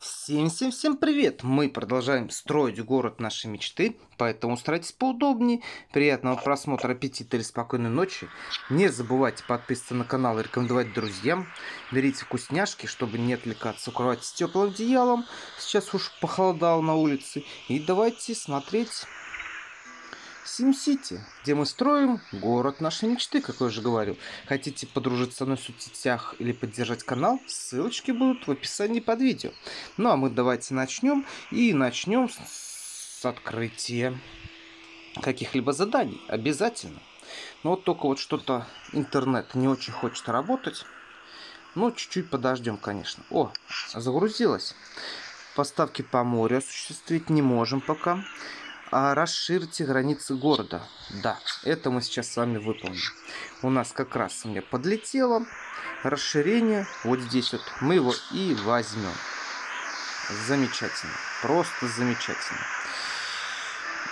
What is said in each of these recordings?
Всем-всем-всем привет! Мы продолжаем строить город нашей мечты, поэтому устраивайтесь поудобнее. Приятного просмотра, аппетита или спокойной ночи. Не забывайте подписываться на канал и рекомендовать друзьям. Берите вкусняшки, чтобы не отвлекаться. Укрывайтесь теплым одеялом. Сейчас уж похолодало на улице. И давайте смотреть SimCity, где мы строим город нашей мечты, как я уже говорил. Хотите подружиться со мной в соцсетях или поддержать канал? Ссылочки будут в описании под видео. Ну а мы давайте начнем. И начнем с, открытия каких-либо заданий. Обязательно. Но вот только вот что-то интернет не очень хочет работать. Ну, чуть-чуть подождем, конечно. О, загрузилось. Поставки по морю осуществить не можем пока а расширьте границы города. Да, это мы сейчас с вами выполним. У нас как раз меня подлетело расширение. Вот здесь вот мы его и возьмем. Замечательно. Просто замечательно.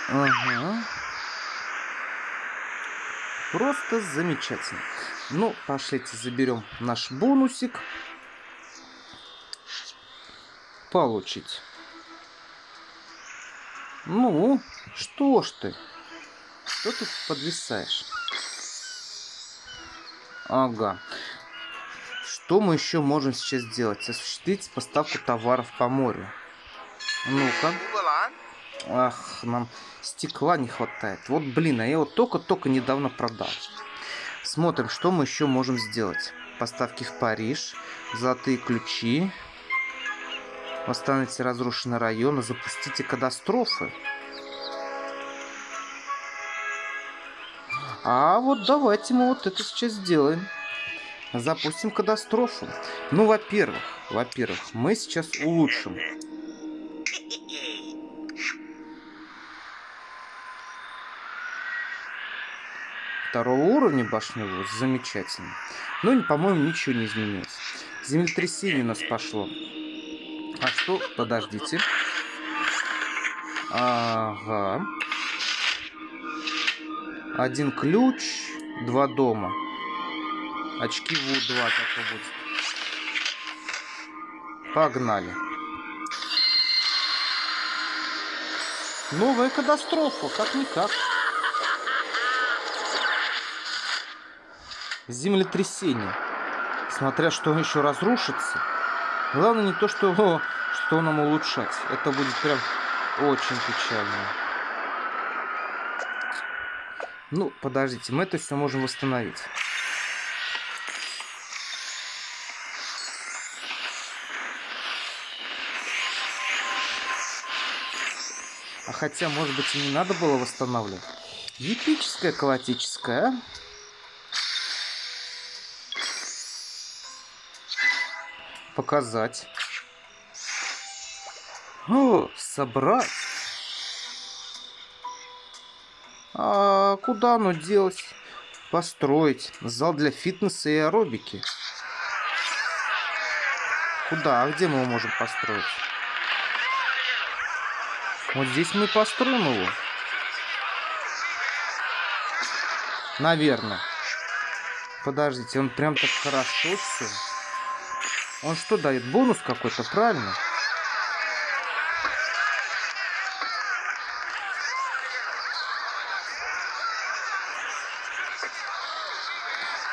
Ага. Просто замечательно. Ну, пошлите, заберем наш бонусик. Получить. Ну, что ж ты? Что ты подвисаешь? Ага. Что мы еще можем сейчас сделать? Осуществить поставку товаров по морю. Ну-ка. Ах, нам стекла не хватает. Вот, блин, а я его только-только недавно продал. Смотрим, что мы еще можем сделать. Поставки в Париж, золотые ключи, Восстановите разрушенные районы, запустите катастрофы. А вот давайте мы вот это сейчас сделаем. Запустим катастрофу. Ну, во-первых, во-первых, мы сейчас улучшим. Второго уровня башню замечательно. Ну, по-моему, ничего не изменилось. Землетрясение у нас пошло. А что? Подождите. Ага. Один ключ, два дома. Очки в У2 зато будет. Погнали. Новая катастрофа, как-никак. Землетрясение. Смотря что еще разрушится. Главное не то, что, что нам улучшать. Это будет прям очень печально. Ну, подождите, мы это все можем восстановить. А хотя, может быть, и не надо было восстанавливать. Эпическая, классическая, а? Показать. О, собрать. А куда оно делать? Построить. Зал для фитнеса и аэробики. Куда? А где мы его можем построить? Вот здесь мы построим его. Наверное. Подождите, он прям так хорошо все. Он что дает? Бонус какой-то, правильно?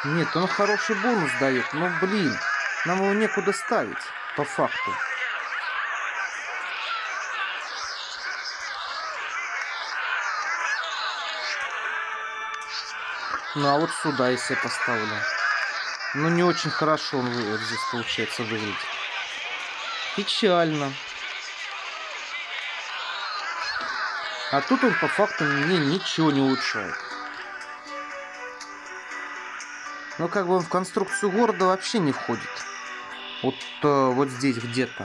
Нет, он хороший бонус дает, но, блин, нам его некуда ставить, по факту. Ну, а вот сюда если поставлю. Ну, не очень хорошо он здесь, получается, выглядит. Печально. А тут он по факту мне ничего не улучшает. Но как бы он в конструкцию города вообще не входит. Вот, э, вот здесь где-то.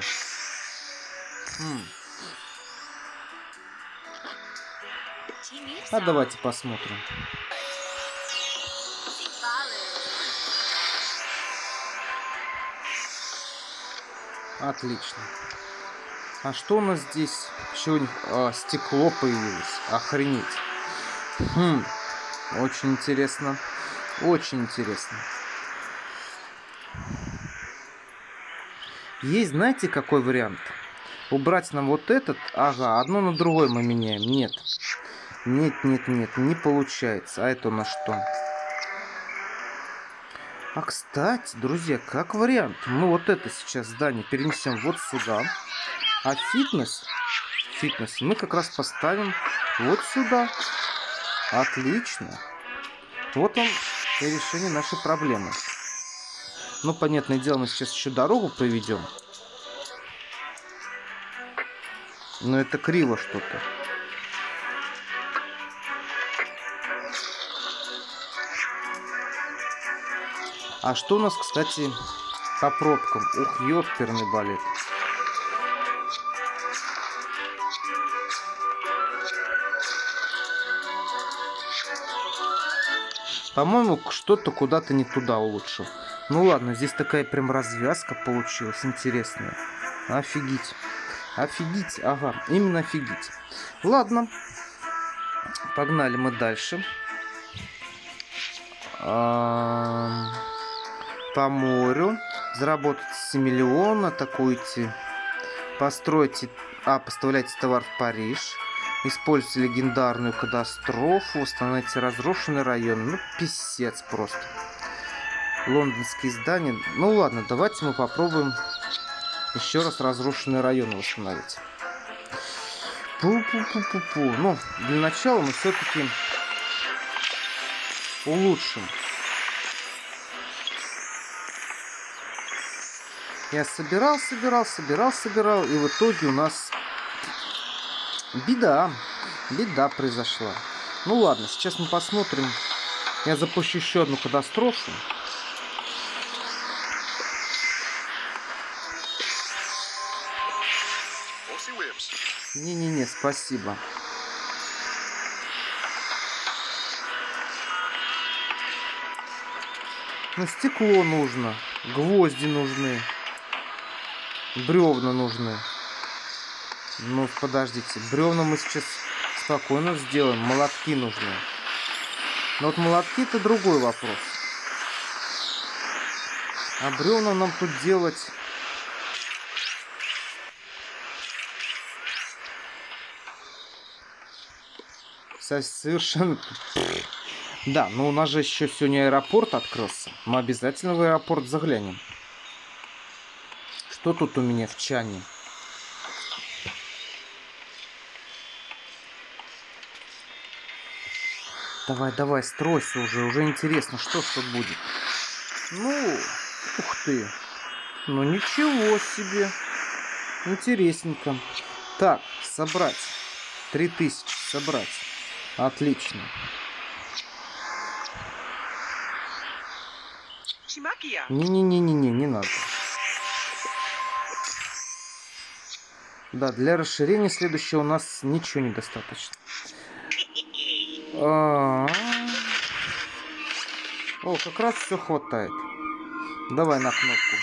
А давайте посмотрим. Отлично. А что у нас здесь? Еще у а, стекло появилось. Охренеть. Хм. Очень интересно. Очень интересно. Есть, знаете, какой вариант? Убрать нам вот этот. Ага, одно на другое мы меняем. Нет. Нет, нет, нет, не получается. А это на что? А кстати, друзья, как вариант, мы вот это сейчас здание перенесем вот сюда. А фитнес, фитнес мы как раз поставим вот сюда. Отлично. Вот он и решение нашей проблемы. Ну, понятное дело, мы сейчас еще дорогу проведем. Но это криво что-то. А что у нас, кстати, по пробкам? Ух, ёперный балет. По-моему, что-то куда-то не туда улучшил. Ну ладно, здесь такая прям развязка получилась интересная. Офигеть. Офигеть, ага, именно офигеть. Ладно, погнали мы дальше. А по морю, заработать 7 миллиона, атакуйте, постройте, а, поставляйте товар в Париж, используйте легендарную катастрофу, восстановите разрушенный район. Ну, писец просто. Лондонские здания. Ну ладно, давайте мы попробуем еще раз разрушенные районы восстановить. Пу-пу-пу-пу-пу. Ну, для начала мы все-таки улучшим Я собирал, собирал, собирал, собирал, и в итоге у нас беда, беда произошла. Ну ладно, сейчас мы посмотрим. Я запущу еще одну катастрофу. Не-не-не, спасибо. Ну, стекло нужно, гвозди нужны. Бревна нужны. Ну, подождите. Бревна мы сейчас спокойно сделаем. Молотки нужны. Но вот молотки это другой вопрос. А бревна нам тут делать... Совершенно... Да, но у нас же еще сегодня аэропорт открылся. Мы обязательно в аэропорт заглянем. Что тут у меня в чане? Давай, давай, стройся уже. Уже интересно, что тут будет. Ну, ух ты. Ну, ничего себе. Интересненько. Так, собрать. Три тысячи собрать. Отлично. Не-не-не-не-не, не надо. Да, для расширения следующего у нас ничего недостаточно. А. О, как раз все хватает. Давай на кнопку.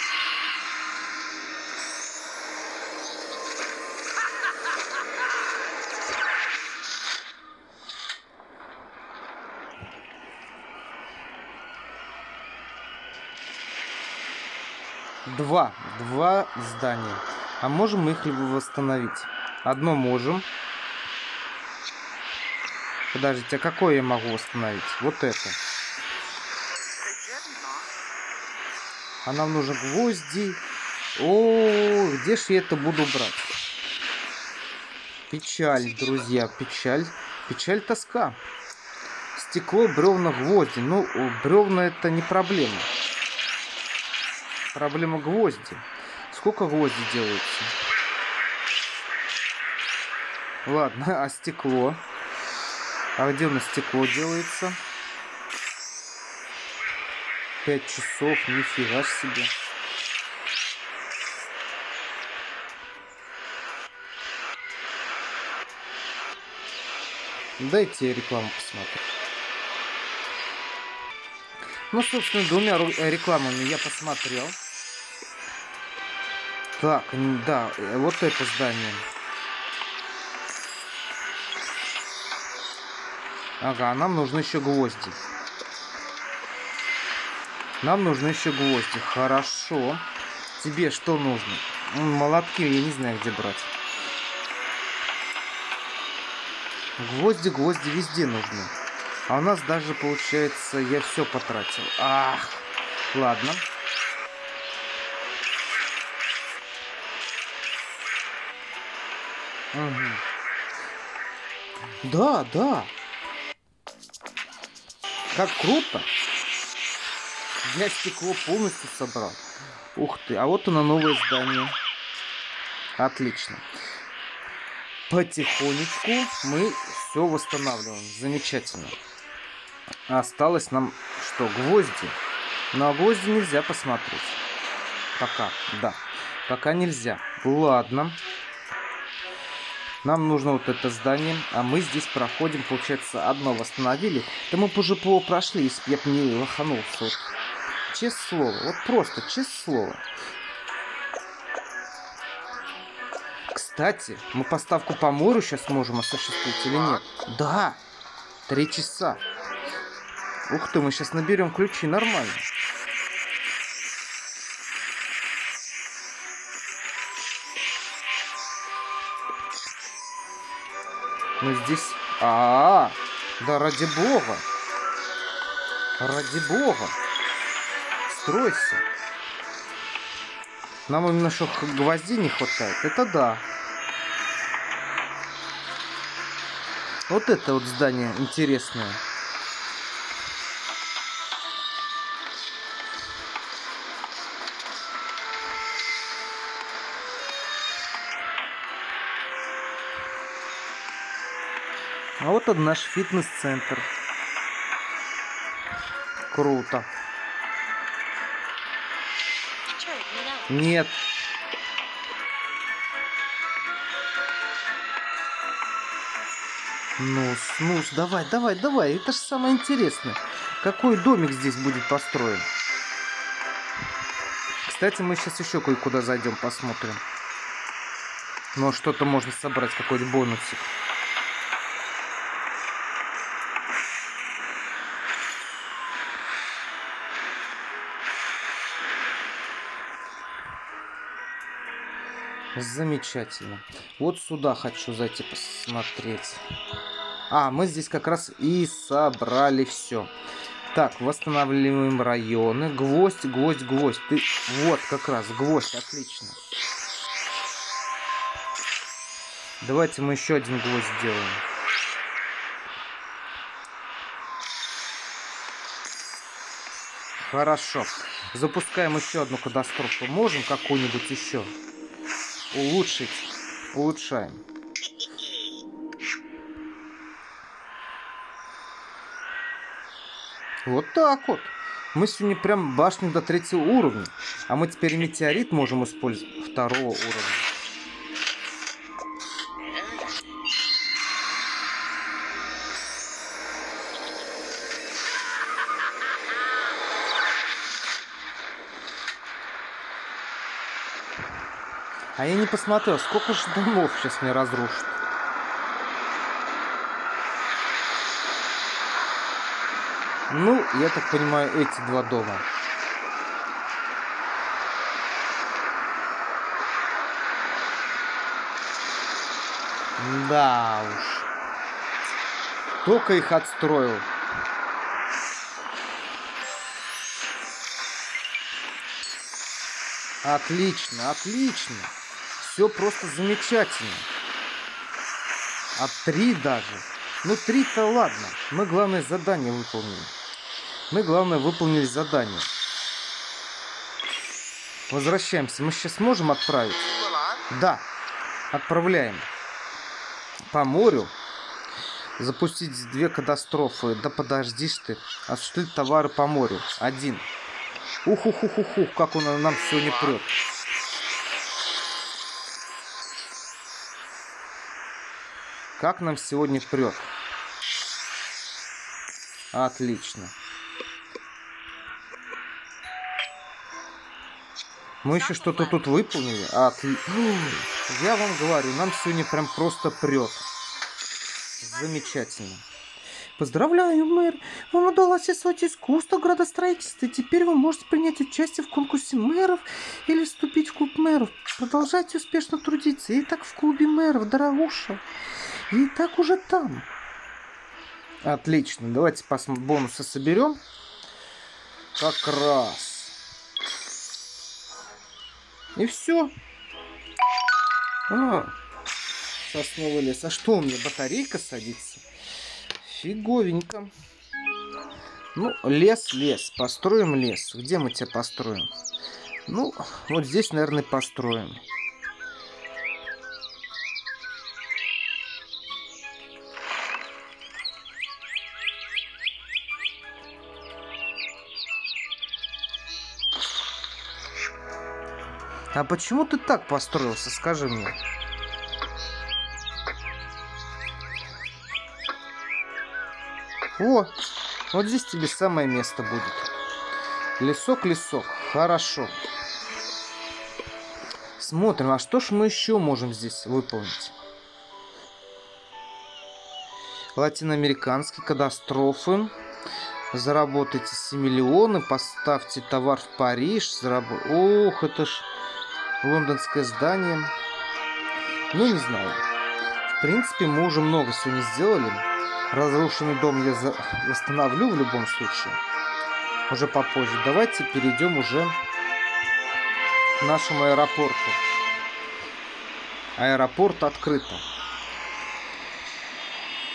Два. Два здания. А можем мы их либо восстановить? Одно можем. Подождите, а какое я могу восстановить? Вот это. А нам нужны гвозди. О, где ж я это буду брать? Печаль, друзья, печаль. Печаль, тоска. Стекло, бревна, гвозди. Ну, бревна это не проблема. Проблема гвозди. Сколько гвозди делается? Ладно, а стекло? А где у нас стекло делается? Пять часов, нифига себе. Дайте рекламу посмотрю. Ну, собственно, двумя рекламами я посмотрел. Так, да, э, вот это здание. Ага, нам нужны еще гвозди. Нам нужны еще гвозди. Хорошо. Тебе что нужно? Молотки я не знаю, где брать. Гвозди, гвозди везде нужны. А у нас даже, получается, я все потратил. Ах, ладно. Угу. Да, да. Как круто. Я стекло полностью собрал. Ух ты, а вот оно новое здание. Отлично. Потихонечку мы все восстанавливаем. Замечательно. Осталось нам что? Гвозди. На гвозди нельзя посмотреть. Пока, да. Пока нельзя. Ладно. Нам нужно вот это здание, а мы здесь проходим, получается, одно восстановили. Да мы бы уже прошли, если бы я не лоханулся. Вот. Честное слово, вот просто, честное слово. Кстати, мы поставку по морю сейчас можем осуществить или нет? Да, три часа. Ух ты, мы сейчас наберем ключи, нормально. Ну здесь... А, -а, а, да ради бога. Ради бога. Стройся. Нам именно что гвоздей не хватает. Это да. Вот это вот здание интересное. А вот он наш фитнес-центр. Круто. Нет. Ну, ну, давай, давай, давай. Это же самое интересное. Какой домик здесь будет построен? Кстати, мы сейчас еще кое-куда зайдем, посмотрим. Ну, что-то можно собрать, какой-то бонусик. Замечательно. Вот сюда хочу зайти посмотреть. А, мы здесь как раз и собрали все. Так, восстанавливаем районы. Гвоздь, гвоздь, гвоздь. Ты... Вот, как раз, гвоздь, отлично. Давайте мы еще один гвоздь сделаем. Хорошо. Запускаем еще одну катастрофу. Можем какую-нибудь еще? Улучшить. Улучшаем. Вот так вот. Мы сегодня прям башню до третьего уровня. А мы теперь метеорит можем использовать второго уровня. А я не посмотрел, сколько же домов сейчас мне разрушат. Ну, я так понимаю, эти два дома. Да уж. Только их отстроил. Отлично, отлично. Все просто замечательно. А три даже. Ну, три-то ладно. Мы главное задание выполнили. Мы главное выполнили задание. Возвращаемся. Мы сейчас можем отправить? Да. Отправляем. По морю. Запустить две катастрофы. Да подождишь ты. Осуществить товары по морю. Один. Ух-ух-ух-ух, как он нам сегодня прет. Как нам сегодня прет? Отлично. Мы еще что-то тут выполнили. Отли... Я вам говорю, нам сегодня прям просто прет. Замечательно. Поздравляю, мэр! Вам удалось освоить искусство градостроительства, и теперь вы можете принять участие в конкурсе мэров или вступить в клуб мэров. Продолжайте успешно трудиться. И так в клубе мэров, дорогуша. И так уже там. Отлично. Давайте. Бонусы соберем. Как раз. И все. А, сосновый лес. А что у меня батарейка садится? Фиговенько. Ну, лес, лес. Построим лес. Где мы тебя построим? Ну, вот здесь, наверное, построим. А почему ты так построился, скажи мне? О, вот здесь тебе самое место будет. Лесок, лесок. Хорошо. Смотрим, а что ж мы еще можем здесь выполнить? Латиноамериканские катастрофы. Заработайте 7 миллионов, поставьте товар в Париж. Зараб... Ох, это ж лондонское здание. Ну, не знаю. В принципе, мы уже много сегодня сделали. Разрушенный дом я восстановлю в любом случае. Уже попозже. Давайте перейдем уже к нашему аэропорту. Аэропорт открыто.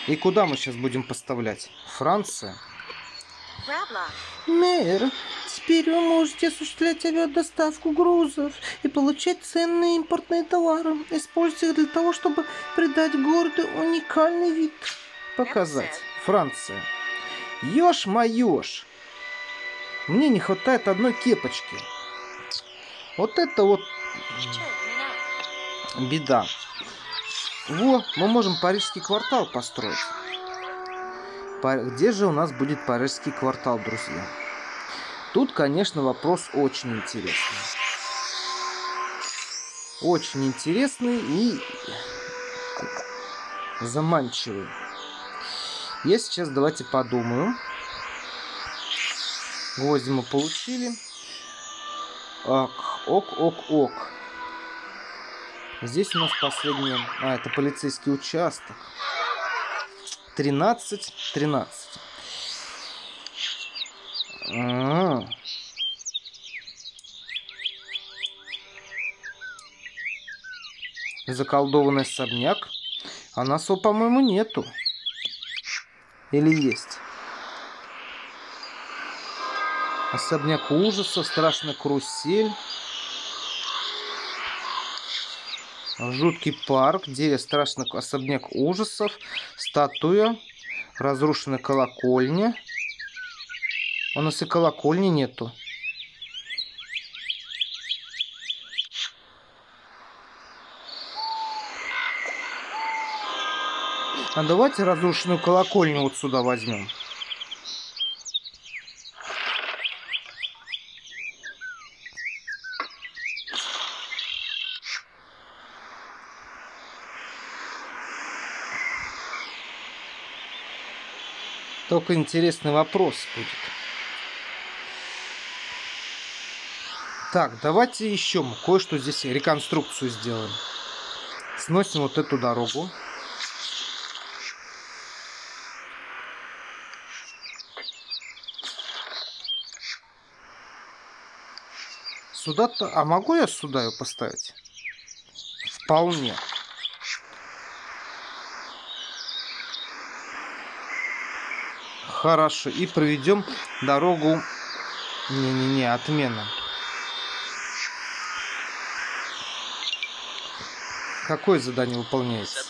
И куда мы сейчас будем поставлять? Франция? Мэр, теперь вы можете осуществлять авиадоставку грузов и получать ценные импортные товары. Используйте их для того, чтобы придать городу уникальный вид показать. Франция. Ёж-моёж. Мне не хватает одной кепочки. Вот это вот беда. Во, мы можем парижский квартал построить. Где же у нас будет парижский квартал, друзья? Тут, конечно, вопрос очень интересный. Очень интересный и заманчивый. Я сейчас давайте подумаю. Гвозди мы получили. Ок, ок, ок, ок. Здесь у нас последний... А, это полицейский участок. 13, 13. А. Заколдованный особняк. А нас, по-моему, нету. Или есть? Особняк ужаса, страшная карусель. Жуткий парк, деревья страшный особняк ужасов, статуя, разрушенная колокольня. У нас и колокольни нету. А давайте разрушенную колокольню вот сюда возьмем. Только интересный вопрос будет. Так, давайте еще кое-что здесь реконструкцию сделаем. Сносим вот эту дорогу. Сюда-то... А могу я сюда ее поставить? Вполне. Хорошо. И проведем дорогу... Не-не-не, отмена. Какое задание выполняется?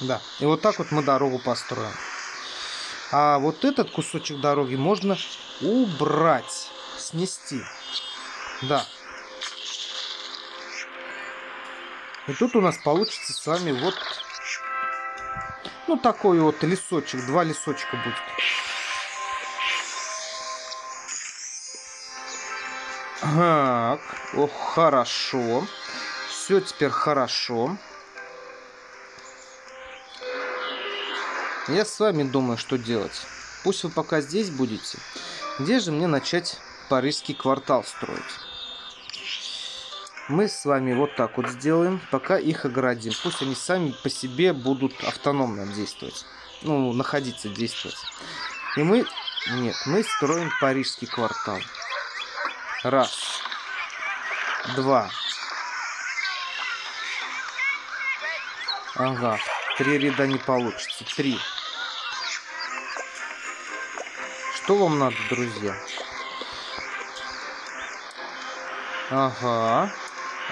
Да. И вот так вот мы дорогу построим. А вот этот кусочек дороги можно убрать, снести. Да. И тут у нас получится с вами вот Ну, такой вот лесочек, два лесочка будет. Так, ох, хорошо. Все теперь хорошо. Я с вами думаю, что делать. Пусть вы пока здесь будете. Где же мне начать парижский квартал строить? Мы с вами вот так вот сделаем, пока их оградим. Пусть они сами по себе будут автономно действовать. Ну, находиться, действовать. И мы... Нет, мы строим парижский квартал. Раз. Два. Ага, три ряда не получится. Три. Что вам надо, друзья? Ага.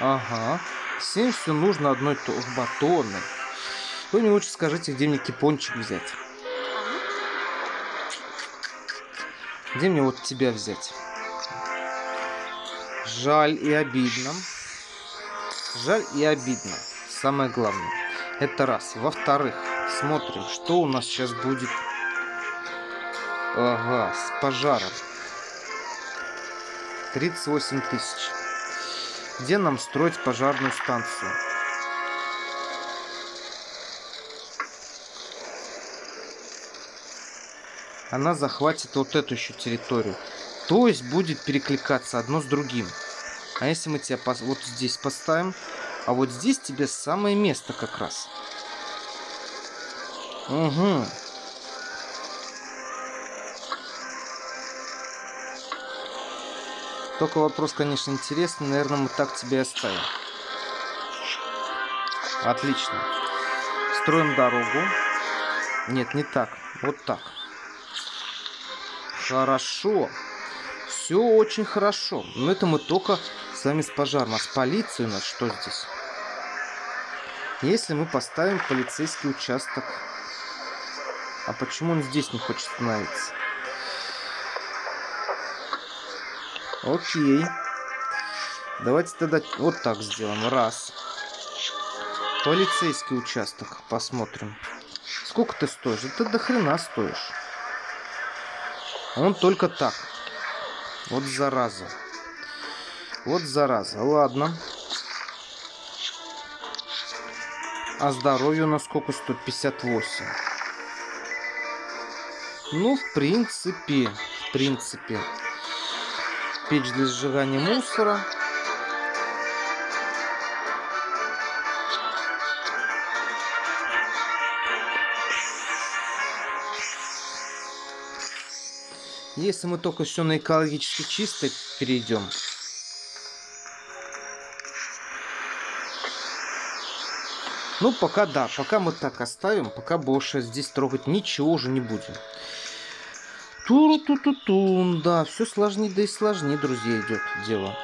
Ага. Всем все нужно одной то батоны. Вы лучше скажите, где мне кипончик взять. Где мне вот тебя взять? Жаль и обидно. Жаль и обидно. Самое главное. Это раз. Во-вторых, смотрим, что у нас сейчас будет Ага, с пожаром. 38 тысяч. Где нам строить пожарную станцию? Она захватит вот эту еще территорию. То есть будет перекликаться одно с другим. А если мы тебя вот здесь поставим, а вот здесь тебе самое место как раз. Угу. Только вопрос, конечно, интересный. Наверное, мы так тебе оставим. Отлично. Строим дорогу. Нет, не так. Вот так. Хорошо. Все очень хорошо. Но это мы только с вами с пожаром. А с полицией у нас что здесь? Если мы поставим полицейский участок... А почему он здесь не хочет становиться? Окей. Давайте тогда вот так сделаем. Раз. Полицейский участок. Посмотрим. Сколько ты стоишь? Ты до хрена стоишь. Он только так. Вот зараза. Вот зараза. Ладно. А здоровье у нас сколько стоит? 58. Ну, в принципе, в принципе печь для сжигания мусора. Если мы только все на экологически чисто перейдем. Ну, пока да, пока мы так оставим, пока больше здесь трогать ничего уже не будем. Туру ту ту тун да, все сложнее, да и сложнее, друзья, идет дело.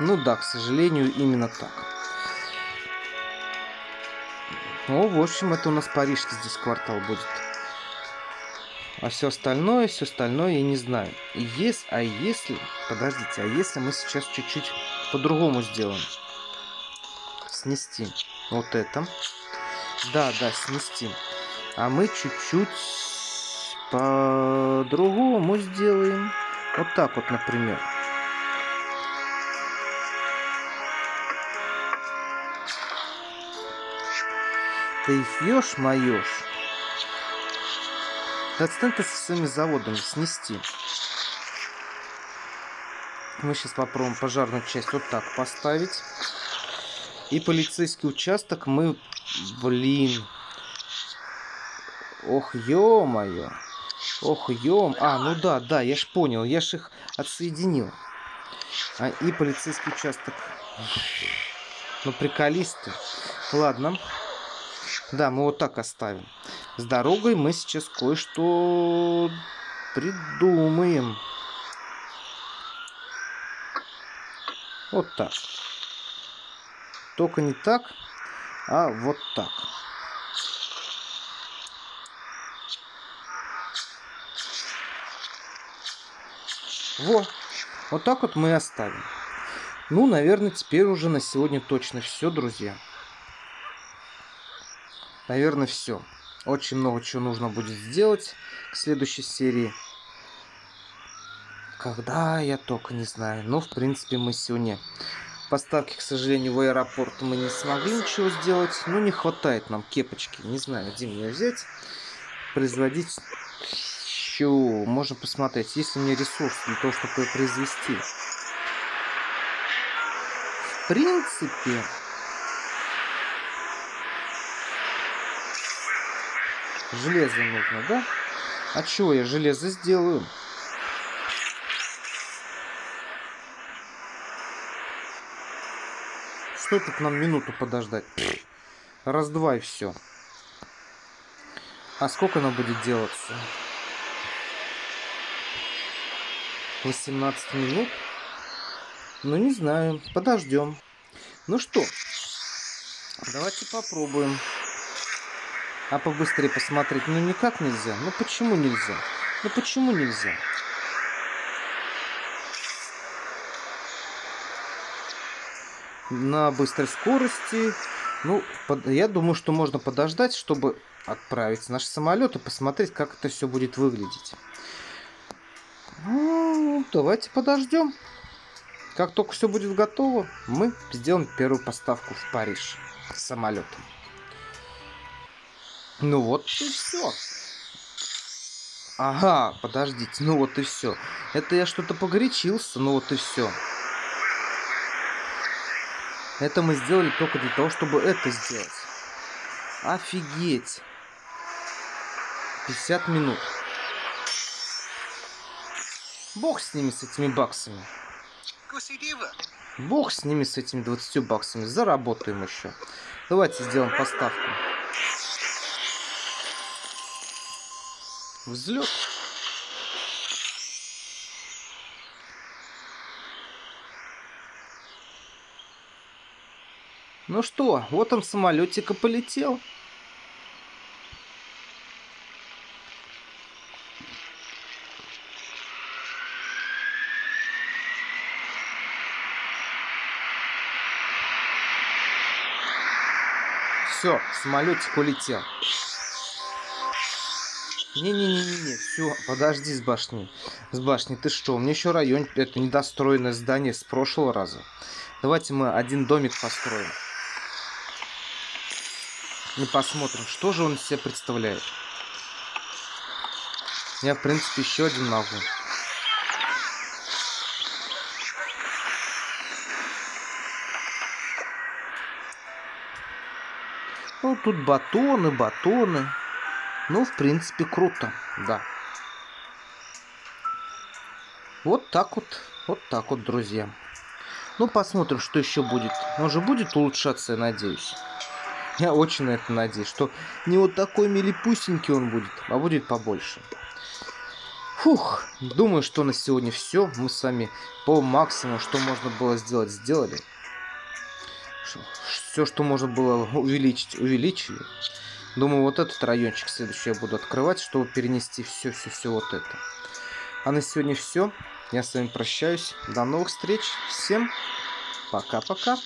Ну да, к сожалению, именно так. Ну, в общем, это у нас парижский здесь квартал будет. А все остальное, все остальное я не знаю. Есть, а если... Подождите, а если мы сейчас чуть-чуть по-другому сделаем? Снести вот это. Да, да, снести. А мы чуть-чуть по-другому сделаем. Вот так вот, например. Ты ешь, моешь. Ты со своими заводами снести. Мы сейчас попробуем пожарную часть вот так поставить. И полицейский участок мы Блин. Ох, ё-моё. Ох, ё А, ну да, да, я ж понял. Я ж их отсоединил. А, и полицейский участок. Ну, приколисты. Ладно. Да, мы вот так оставим. С дорогой мы сейчас кое-что придумаем. Вот так. Только не так, а вот так. Во, вот так вот мы оставим. Ну, наверное, теперь уже на сегодня точно все, друзья. Наверное, все. Очень много чего нужно будет сделать к следующей серии. Когда, я только не знаю. Но, в принципе, мы сегодня поставки, к сожалению, в аэропорт мы не смогли ничего сделать. Ну, не хватает нам кепочки. Не знаю, где мне взять. Производить еще... Можно посмотреть, есть ли у меня ресурс для того, чтобы ее произвести. В принципе... Железо нужно, да? А чего я железо сделаю? Что тут нам минуту подождать? Раз-два и все. А сколько она будет делаться? 18 минут? Ну, не знаю. Подождем. Ну что, давайте попробуем. А побыстрее посмотреть, ну никак нельзя. Ну почему нельзя? Ну почему нельзя? На быстрой скорости. Ну, под, я думаю, что можно подождать, чтобы отправить наш самолет и посмотреть, как это все будет выглядеть. Ну, давайте подождем. Как только все будет готово, мы сделаем первую поставку в Париж самолетом. Ну вот и все. Ага, подождите, ну вот и все. Это я что-то погорячился, ну вот и все. Это мы сделали только для того, чтобы это сделать. Офигеть. 50 минут. Бог с ними, с этими баксами. Бог с ними, с этими 20 баксами. Заработаем еще. Давайте сделаем поставку. Взлет. Ну что, вот он самолетик и полетел. Все, самолетик улетел. Не-не-не-не, все, подожди с башней. С башней, ты что? У меня еще район, это недостроенное здание с прошлого раза. Давайте мы один домик построим. И посмотрим, что же он из себя представляет. Я, в принципе, еще один могу. Ну, тут батоны, батоны. Ну, в принципе, круто, да. Вот так вот, вот так вот, друзья. Ну, посмотрим, что еще будет. Он же будет улучшаться, я надеюсь. Я очень на это надеюсь, что не вот такой милипусенький он будет, а будет побольше. Фух, думаю, что на сегодня все. Мы с вами по максимуму, что можно было сделать, сделали. Все, что можно было увеличить, увеличили. Думаю, вот этот райончик следующий я буду открывать, чтобы перенести все-все-все вот это. А на сегодня все. Я с вами прощаюсь. До новых встреч. Всем пока-пока.